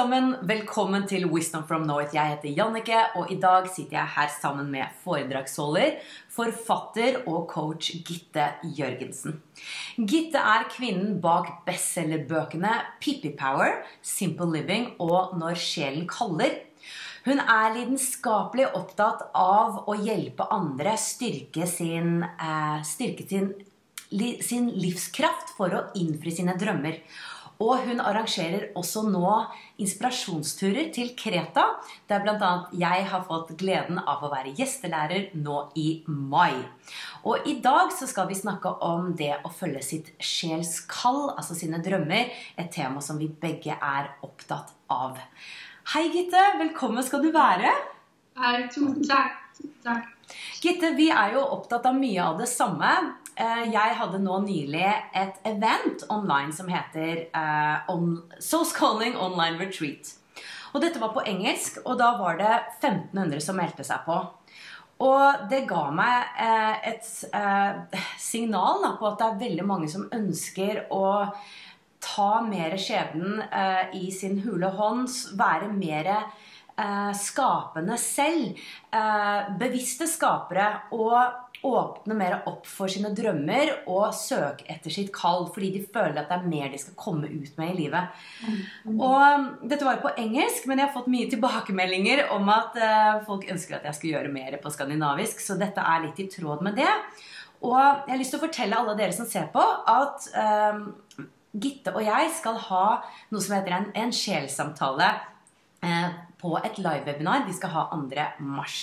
sammen, velkommen til Wisdom from North. Jeg heter Jannike, og i dag sitter jeg her sammen med foredragsholder, forfatter og coach Gitte Jørgensen. Gitte er kvinnen bak bestselgerbøkene Pippi Power, Simple Living og Når sjelen kaller. Hun er lidenskapelig opptatt av å hjelpe andre styrke sin, eh, styrke sin, li, sin livskraft for å innfri sine drømmer. Og hun arrangerer også nå inspirasjonsturer til Kreta, der bl.a. jeg har fått gleden av å være gjestelærer nå i mai. Og i dag så skal vi snakke om det å følge sitt sjelskall, altså sine drømmer, et tema som vi begge er opptatt av. Hei, Gitte. Velkommen skal du være. Hei, tusen takk. Gitte, vi er jo opptatt av mye av det samme. Eh, jeg hadde nå nylig et event online som heter uh, on, Souls Calling Online Retreat. Og dette var på engelsk, og da var det 1500 som meldte seg på. Og det ga meg uh, et uh, signal da, på at det er veldig mange som ønsker å ta mer skjebnen i sin hule hånd, være mer skapende selv. bevisste skapere. og åpne mer opp for sine drømmer og søke etter sitt kall fordi de føler at det er mer de skal komme ut med i livet. Og um, Dette var jo på engelsk, men jeg har fått mye tilbakemeldinger om at uh, folk ønsker at jeg skal gjøre mer på skandinavisk, så dette er litt i tråd med det. Og jeg har lyst til å fortelle alle dere som ser på, at um, Gitte og jeg skal ha noe som heter en, en sjelsamtale eh, på et live-webinar. Vi skal ha 2. mars.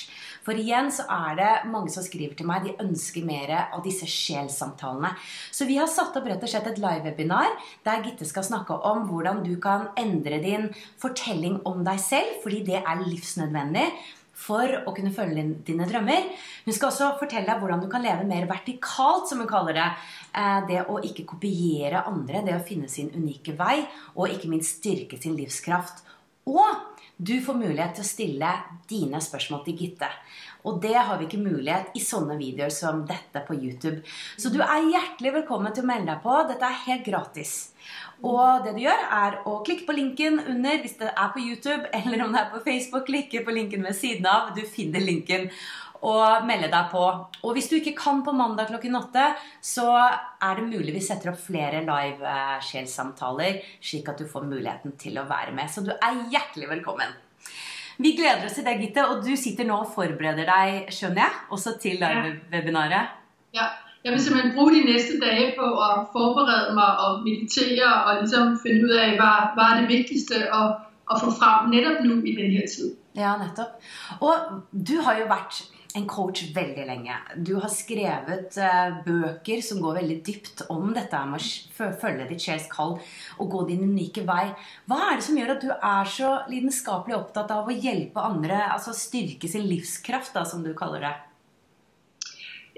For igjen så er det mange som skriver til meg, de ønsker mer av disse sjelsamtalene. Så vi har satt opp rett og slett et live-webinar der Gitte skal snakke om hvordan du kan endre din fortelling om deg selv, fordi det er livsnødvendig for å kunne følge dine drømmer. Hun skal også fortelle deg hvordan du kan leve mer vertikalt, som hun kaller det. Eh, det å ikke kopiere andre, det å finne sin unike vei, og ikke minst styrke sin livskraft. Og du får mulighet til å stille dine spørsmål til Gitte. Og det har vi ikke mulighet i sånne videoer som dette på YouTube. Så du er hjertelig velkommen til å melde deg på. Dette er helt gratis. Og det du gjør, er å klikke på linken under hvis det er på YouTube, eller om det er på Facebook, klikke på linken ved siden av. Du finner linken og melde deg på. Og hvis du ikke kan på mandag klokken åtte, så er det mulig vi setter opp flere live sjelsamtaler, slik at du får muligheten til å være med. Så du er hjertelig velkommen. Vi gleder oss til det, Gitte. Og du sitter nå og forbereder deg, skjønner jeg, også til live-webinaret. Ja. Jeg vil simpelthen bruge de næste dage på at forberede mig og meditere og ligesom finde ud af, hvad, hvad er det vigtigste at, at få frem netop nu i den her tid. Ja, nettopp. Og du har jo vært en coach veldig lenge. Du har skrevet uh, bøker som går veldig dypt om dette med å følge ditt sjels kall og gå din unike vei. Hva er det som gjør at du er så lidenskapelig opptatt av å hjelpe andre, altså styrke sin livskraft, da, som du kaller det?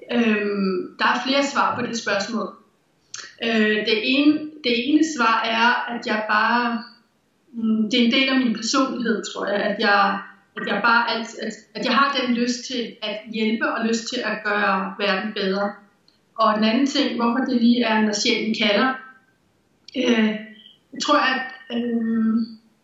Um, der er flere svar på det spørsmålet. Uh, øh, det, ene, det ene svar er at jeg bare mm, Det er en del av min personlighet, tror jeg. At jeg at jeg bare at, at, at jeg har den lyst til at hjælpe og lyst til at gøre verden bedre. Og den anden ting, hvorfor det lige er, når sjælen kalder. Øh, jeg tror, at øh,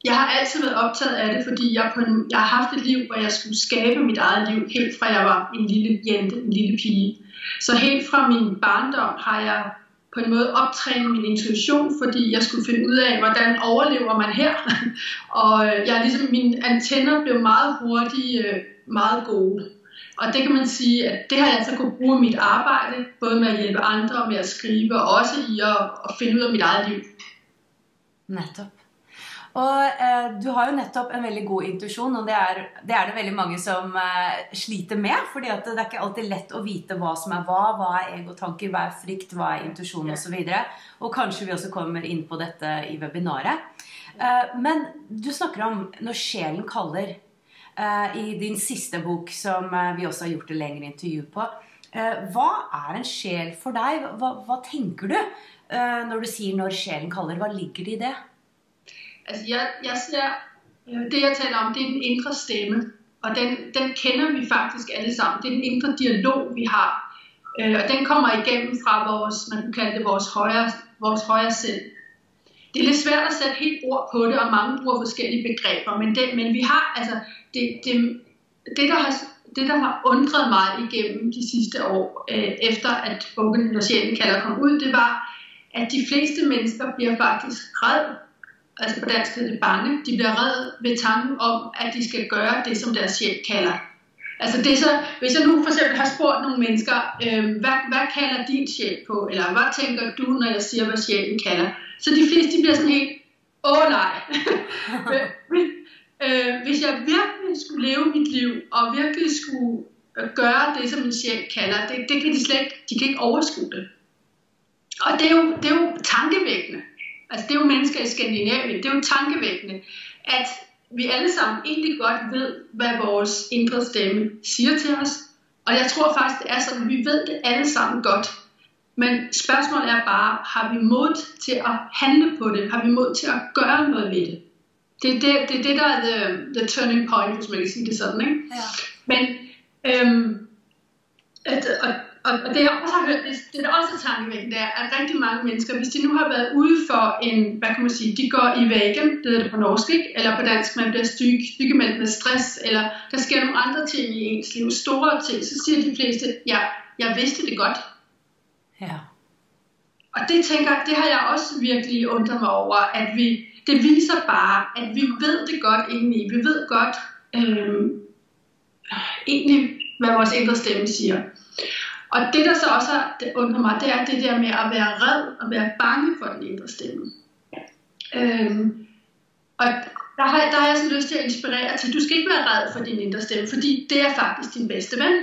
jeg har altid været optaget af det, fordi jeg, på en, jeg har haft et liv, hvor jeg skulle skabe mit eget liv, helt fra jeg var en lille jente, en lille pige. Så helt fra min barndom har jeg på en måde optræne min intuition, fordi jeg skulle finde ud af, hvordan overlever man her. og øh, jeg ligesom, mine antenner blev meget hurtigt øh, meget gode. Og det kan man sige, at det har jeg altså kunne bruge i mit arbejde, både med at hjælpe andre med at skrive, og også i at, at finde ud af mit eget liv. Netop. Og eh, du har jo nettopp en veldig god intuisjon, og det er, det er, det veldig mange som eh, sliter med. fordi det er ikke alltid lett å vite hva som er hva. Hva er egotanker, hva er frykt, hva er intuisjon osv. Og, så og kanskje vi også kommer inn på dette i webinaret. Eh, men du snakker om når sjelen kaller. Eh, I din siste bok, som eh, vi også har gjort et lengre intervju på. Eh, hva er en sjel for deg? Hva, hva tenker du når du sier 'når sjelen kaller'? Hva ligger det i det? Altså jeg, jeg ser, øh, det jeg taler om, det er den indre stemme. Og den, den kender vi faktisk alle sammen. Det er den indre dialog, vi har. Øh, og den kommer igennem fra vores, man kunne kalde det vores højre, vores højre selv. det er lidt svært at sætte helt ord på det, og mange bruger forskellige begreber, men, det, men vi har, altså, det, det, det, der har, det, der har undret mig igennem de sidste år, øh, efter at bogen Når sjælen kalder kom ud, det var, at de fleste mennesker bliver faktisk red, altså på dansk hedder det bange, de bliver red ved tanken om, at de skal gøre det, som deres sjæl kalder. Altså det så, hvis jeg nu for eksempel har spurgt nogle mennesker, øh, hvad, hvad kalder din sjæl på, eller hvad tænker du, når jeg siger, hvad sjælen kalder, så de fleste de bliver sådan helt, åh nej. Øh, øh, hvis jeg virkelig skulle leve mit liv, og virkelig skulle øh, gøre det, som min sjæl kalder, det, det kan de slet ikke, de kan ikke overskue det. Og det er, jo, det er jo tankevækkende. Altså det er jo mennesker i Skandinavien, det er jo tankevækkende, at vi alle sammen egentlig godt ved, hvad vores indre stemme siger til os. Og jeg tror faktisk, det er sådan, vi ved det alle sammen godt. Men spørgsmålet er bare, har vi mod til at handle på det? Har vi mod til at gøre noget ved det? Det er det, det, er det der er the, the turning point, hvis man kan sige det sådan. Ikke? Ja. Men øhm, at, og, og, det jeg også har hørt, det, det der også er tankevækkende, det er, at rigtig mange mennesker, hvis de nu har været ude for en, hvad kan man sige, de går i væggen, det hedder det på norsk, ikke? eller på dansk, man bliver styg, stykkemeldt med stress, eller der sker nogle andre ting i ens liv, store ting, så siger de fleste, ja, jeg vidste det godt. Ja. Og det tænker det har jeg også virkelig undret mig over, at vi, det viser bare, at vi ved det godt indeni. Vi ved godt øh, egentlig, hvad vores indre stemme siger. Og det, der så også det undrer mig, det er det der med at være red og være bange for den indre stemme. Øhm, og der har, der har jeg sådan lyst til at inspirere til, at du skal ikke være red for din indre stemme, fordi det er faktisk din bedste ven.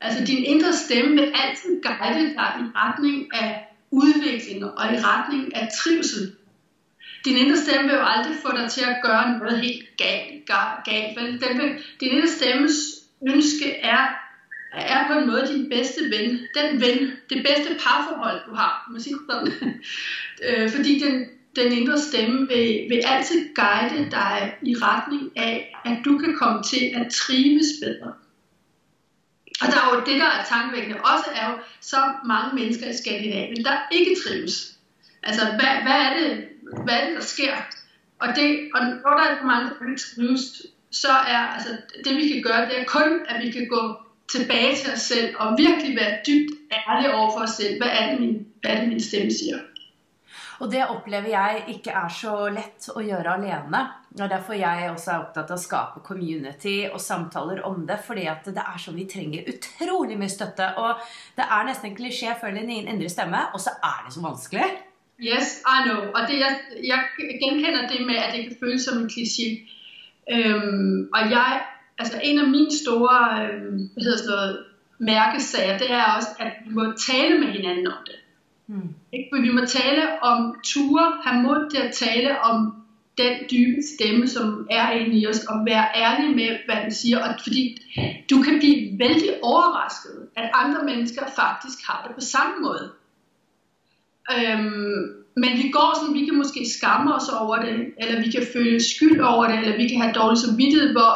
Altså din indre stemme vil altid guide dig i retning af udvikling og i retning af trivsel. Din indre stemme vil jo aldrig få dig til at gøre noget helt galt. galt vel? Den vil, din indre stemmes ønske er, er på en måde din bedste ven. Den ven, det bedste parforhold, du har. Man sige sådan. øh, fordi den, den indre stemme vil, vil altid guide dig i retning af, at du kan komme til at trives bedre. Og der er jo det, der er tankevækkende også, er jo så mange mennesker i Skandinavien, der ikke trives. Altså, hvad, hvad, er det, hvad er det, der sker? Og, det, og når der er mange, der ikke trives, så er altså, det, vi kan gøre, det er kun, at vi kan gå tilbage til os selv og virkelig være dybt ærlige over for os selv. Hvad er det, min, hvad er det, min stemme siger? Og det oplever jeg ikke er så let at gøre alene. Og derfor jeg også er optaget av at skabe community og samtaler om det, fordi at det er sånn vi trenger utrolig mye støtte. Og det er næsten en klisjé, føler en indre stemme, og så er det så vanskelig. Yes, I know. Og det, jeg, jeg genkender det med, at det kan føles som en kliché. Øhm, og jeg, altså en af mine store, øhm, hvad hedder sådan noget, mærkesager, det er også, at vi må tale med hinanden om det. Mm. Ikke? Vi må tale om ture, have mod til at tale om den dybe stemme, som er inde i os, og være ærlig med, hvad den siger. Og fordi du kan blive vældig overrasket, at andre mennesker faktisk har det på samme måde. Øhm, men vi går sådan, vi kan måske skamme os over det, eller vi kan føle skyld over det, eller vi kan have dårlig samvittighed, hvor,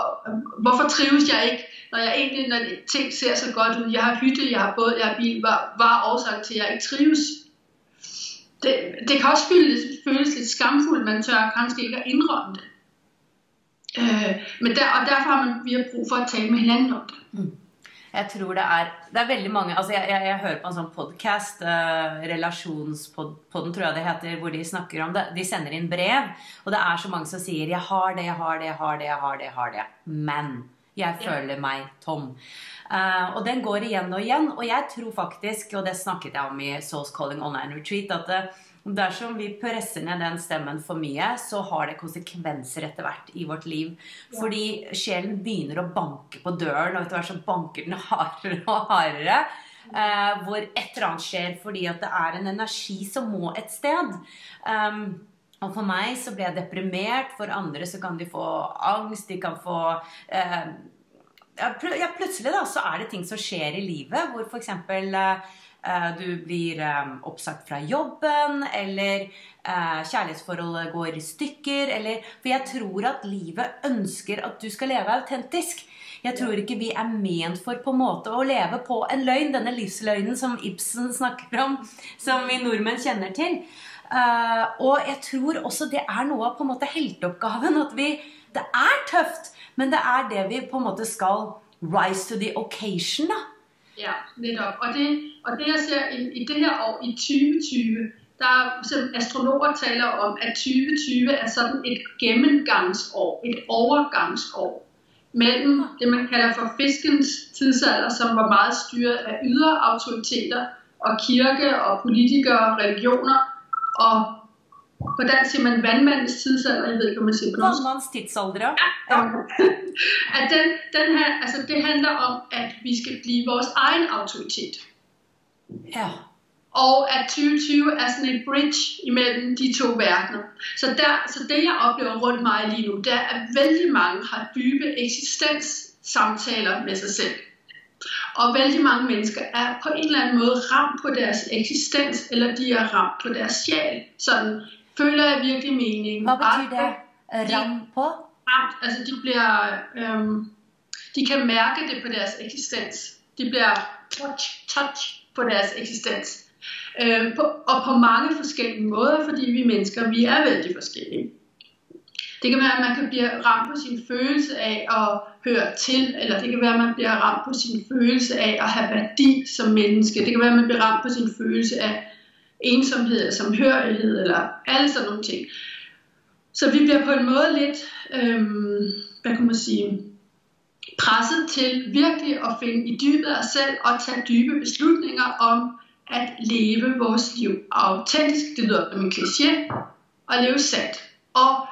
hvorfor trives jeg ikke, når jeg egentlig, når ting ser så godt ud, jeg har hytte, jeg har båd, jeg har bil, hvad, var årsagen til, at jeg ikke trives? Det, det kan også føles, føles lidt skamfuldt, man tør kanskje ikke at indrømme det. Øh, men der, og derfor har man, vi har brug for at tale med hinanden om det. Mm. Jeg tror det er Det er veldig mange altså jeg, jeg, jeg hører på en sånn podcast, uh, Relasjonspodden, tror jeg det heter, hvor de snakker om det. De sender inn brev, og det er så mange som sier 'Jeg har det, jeg har det, jeg har det, jeg har det', jeg har det. Men jeg føler meg tom. Uh, og den går igjen og igjen. Og jeg tror faktisk, og det snakket jeg om i Souls Calling Online Retreat, at uh, Dersom vi presser ned den stemmen for mye, så har det konsekvenser etter hvert i vårt liv. Fordi sjelen begynner å banke på døren, og etter hvert så banker den hardere og hardere. Eh, hvor et eller annet skjer fordi at det er en energi som må et sted. Um, og for meg så blir jeg deprimert. For andre så kan de få angst. De kan få eh, ja, Plutselig da så er det ting som skjer i livet hvor f.eks. Eh, du blir eh, oppsagt fra jobben, eller eh, kjærlighetsforholdet går i stykker, eller For jeg tror at livet ønsker at du skal leve autentisk. Jeg tror ikke vi er ment for på en måte å leve på en løgn, denne livsløgnen som Ibsen snakker om, som vi nordmenn kjenner til. Og jeg tror også det er noe av på en måte helteoppgaven. At vi Det er tøft, men det er det vi på en måte skal rise to the occasion, da. Ja, netop. Og det, og det jeg ser i, i det her år, i 2020, der som astrologer taler om, at 2020 er sådan et gennemgangsår, et overgangsår mellem det, man kalder for fiskens tidsalder, som var meget styret af ydre autoriteter og kirke og politikere og religioner, og hvordan siger man vandmandens tidsalder? Jeg ved ikke, om man siger på norsk. Vandmands tidsalder, ja. at den, den her, altså det handler om, at vi skal blive vores egen autoritet. Ja og at 2020 er sådan et bridge imellem de to verdener. Så, der, så det jeg oplever rundt mig lige nu, det er, at vældig mange har dybe eksistenssamtaler med sig selv. Og vældig mange mennesker er på en eller anden måde ramt på deres eksistens, eller de er ramt på deres sjæl. Sådan, føler jeg virkelig mening. Hvad betyder det? Ramt på? Ramt, altså de bliver, øhm, de kan mærke det på deres eksistens. De bliver touch, touch på deres eksistens. Øh, på, og på mange forskellige måder, fordi vi mennesker, vi er vældig forskellige. Det kan være, at man kan blive ramt på sin følelse af at høre til, eller det kan være, at man bliver ramt på sin følelse af at have værdi som menneske. Det kan være, at man bliver ramt på sin følelse af ensomhed, samhørighed, eller alle sådan nogle ting. Så vi bliver på en måde lidt, øhm, hvad kan man sige, presset til virkelig at finde i dybet af os selv og tage dybe beslutninger om, at leve vores liv autentisk. Det lyder som en kliché. Og leve sandt. Og,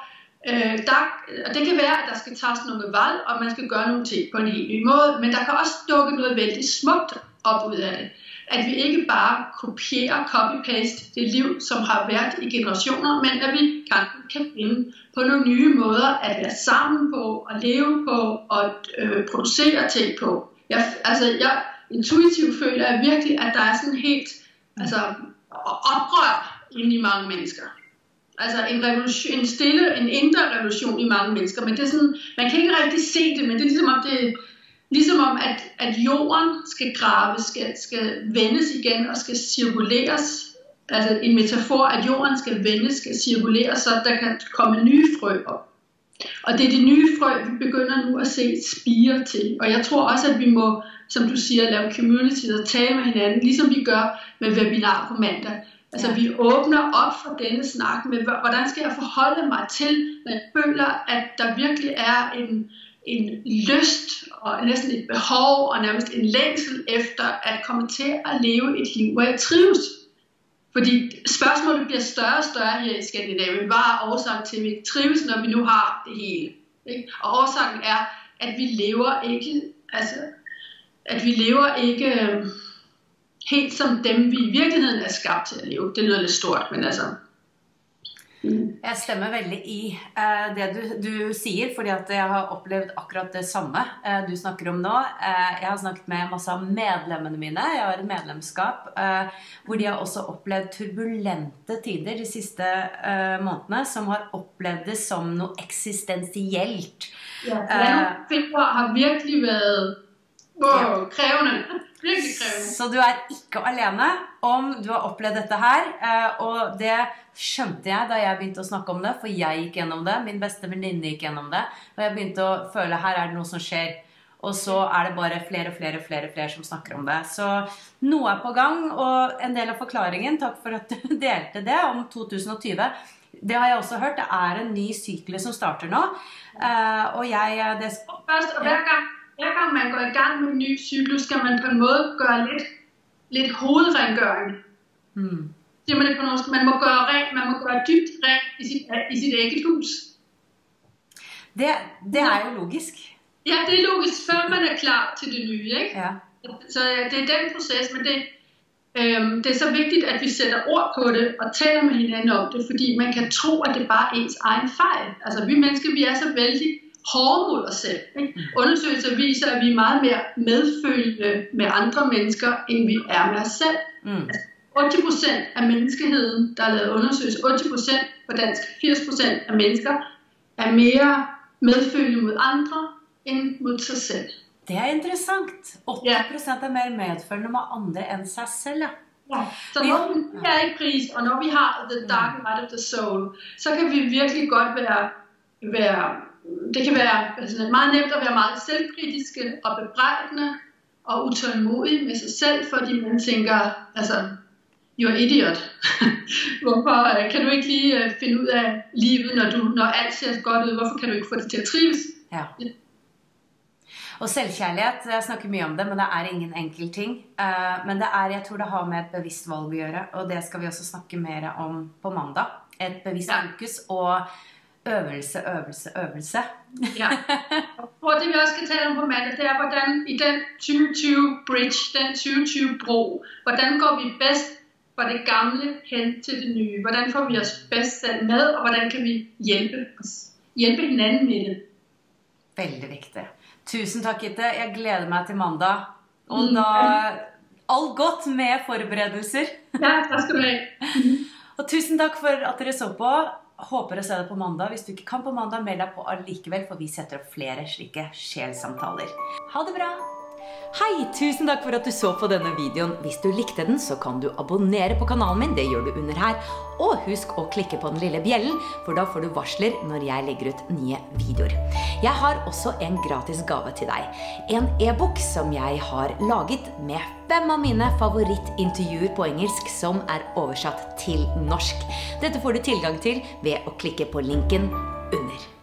øh, der, og det kan være, at der skal tages nogle valg, og man skal gøre nogle ting på en helt ny måde. Men der kan også dukke noget vældig smukt op ud af det. At vi ikke bare kopierer, copy-paste det liv, som har været i generationer, men at vi kan, kan finde på nogle nye måder at være sammen på, og leve på, og øh, producere ting på. Jeg, altså, jeg, intuitivt føler jeg virkelig, at der er sådan helt altså, oprør inde i mange mennesker. Altså en, revolution, en stille, en indre revolution i mange mennesker, men det er sådan, man kan ikke rigtig se det, men det er ligesom om, det, ligesom om at, at jorden skal graves, skal, skal vendes igen og skal cirkuleres. Altså en metafor, at jorden skal vendes, skal cirkuleres, så der kan komme nye frø op. Og det er de nye frø, vi begynder nu at se spire til. Og jeg tror også, at vi må, som du siger, lave community og tale med hinanden, ligesom vi gør med webinar på mandag. Altså vi åbner op for denne snak med, hvordan skal jeg forholde mig til, når jeg føler, at der virkelig er en, en lyst og næsten et behov og nærmest en længsel efter at komme til at leve et liv, hvor jeg trives. Fordi spørgsmålet bliver større og større her i Skandinavien. Hvad er årsagen til, at vi trives, når vi nu har det hele? Ikke? Og årsagen er, at vi lever ikke, altså, at vi lever ikke øh, helt som dem, vi i virkeligheden er skabt til at leve. Det lyder lidt stort, men altså, jeg stemmer veldig i eh, det du, du, sier, fordi at jeg har opplevd akkurat det samme eh, du snakker om nå. Eh, jeg har snakket med masse av medlemmene mine. Jeg har et medlemskap eh, hvor de har også opplevd turbulente tider de siste eh, månedene, som har opplevd det som noe eksistensielt. Ja, februar har virkelig vært wow, krevende. Så du er ikke alene om du har opplevd dette her. Eh, og det skjønte jeg da jeg begynte å snakke om det, for jeg gikk gjennom det. Min beste venninne gikk gjennom det. Og jeg begynte å føle her er det noe som skjer. Og så er det bare flere og flere, flere, flere som snakker om det. Så noe er på gang. Og en del av forklaringen, takk for at du delte det, om 2020 det har jeg også hørt. Det er en ny syklus som starter nå. Uh, og jeg det, Først, og hver gang hver gang man går i gang med en ny cyklus, skal man på en måde gøre lidt, lidt hovedrengøring. Hmm. Det man det på norsk. Man må gøre rent, man må gøre dybt rent i sit, i sit eget hus. Det, det er jo logisk. Ja, det er logisk, før man er klar til det nye. Ikke? Ja. Så det er den proces, men det, øhm, det er så vigtigt, at vi sætter ord på det og taler med hinanden om det, fordi man kan tro, at det bare er ens egen fejl. Altså vi mennesker, vi er så vældig hårde mod os selv. Ikke? Mm. Undersøgelser viser, at vi er meget mere medfølende med andre mennesker, end vi er med os selv. Mm. Altså, 80% af menneskeheden, der er lavet undersøgelser, 80% på dansk, 80% af mennesker, er mere medfølende mod andre, end mod sig selv. Det er interessant. 80% ja. er mer medfølende med andre end sig selv, ja. Ja. Så når vi er i pris, og når vi har The Dark Night of the Soul, så kan vi virkelig godt være, være det kan være altså, meget nemt at være meget selvkritiske og bebrejdende og utålmodige med sig selv, fordi man tænker, altså, you're idiot. Hvorfor øh, kan du ikke lige øh, finde ud af livet, når, du, når alt ser godt ud? Hvorfor kan du ikke få det til at trives? Ja. Og selvkjærlighet, jeg snakker mye om det, men det er ingen enkel ting. Uh, men det er, jeg tror det har med et bevisst valg å gjøre, og det skal vi også snakke mer om på mandag. Et bevisst Ja. fokus og øvelse, øvelse, øvelse. Ja. Og det vi også skal tale om på mandag, det er, hvordan i den 2020 bridge, den 2020 bro, hvordan går vi bedst fra det gamle hen til det nye? Hvordan får vi os bedst selv med, og hvordan kan vi hjælpe, os, hjælpe hinanden med det? Veldig viktig. Tusen takk, Gitte. Jeg gleder meg til mandag. Og Mm. da Alt godt med forberedelser. Ja, tak skal du have. Og tusen takk for at dere så på. Håper å se deg på mandag. Hvis du ikke kan på mandag, meld deg på allikevel, for vi setter opp flere slike sjelsamtaler. Ha det bra! Hei, tusen takk for at du så på denne videoen. Hvis du likte den, så kan du abonnere på kanalen min. Det gjør du under her. Og husk å klikke på den lille bjellen, for da får du varsler når jeg legger ut nye videoer. Jeg har også en gratis gave til deg. En e-bok som jeg har laget med fem av mine favorittintervjuer på engelsk som er oversatt til norsk. Dette får du tilgang til ved å klikke på linken under.